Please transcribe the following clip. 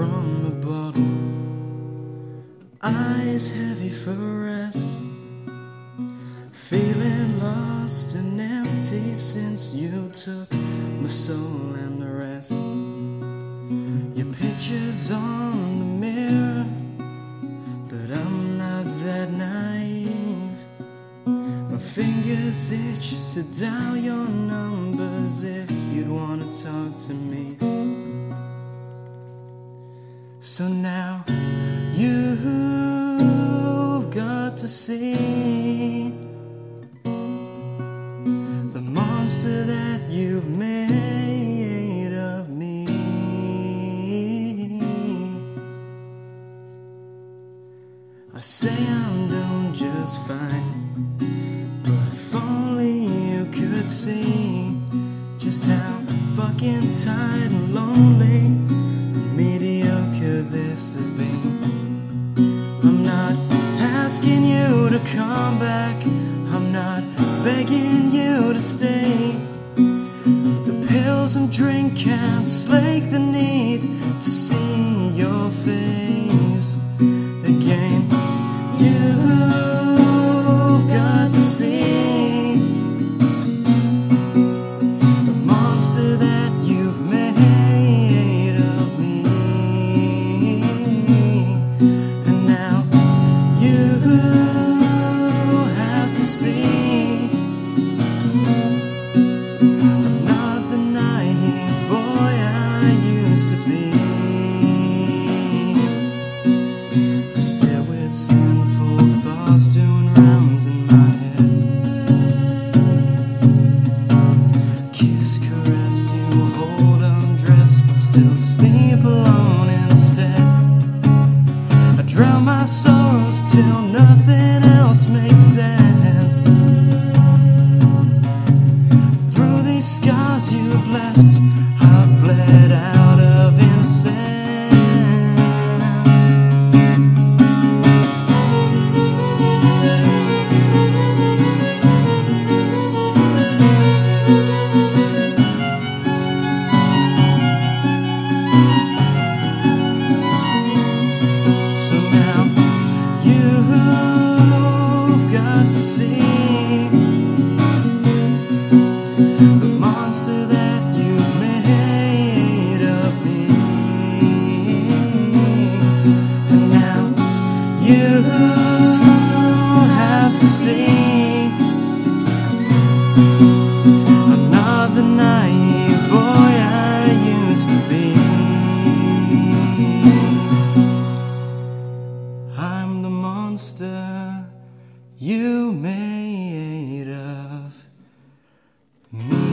The from a bottle, eyes heavy for rest. Feeling lost and empty since you took my soul and the rest. Your picture's on the mirror, but I'm not that naive. My fingers itch to dial your numbers if you'd wanna talk to me. So now you've got to see the monster that you've made of me. I say I'm doing just fine, but if only you could see just how fucking tired and lonely and this has been. I'm not asking you to come back, Kiss, caress you, hold, undress, but still sleep alone instead. I drown my sorrows till nothing else makes sense. Through these scars you've left, Mm.